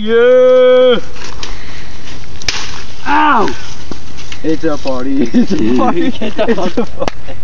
Yeah! Ow! It's a party. It's a party. it's a party.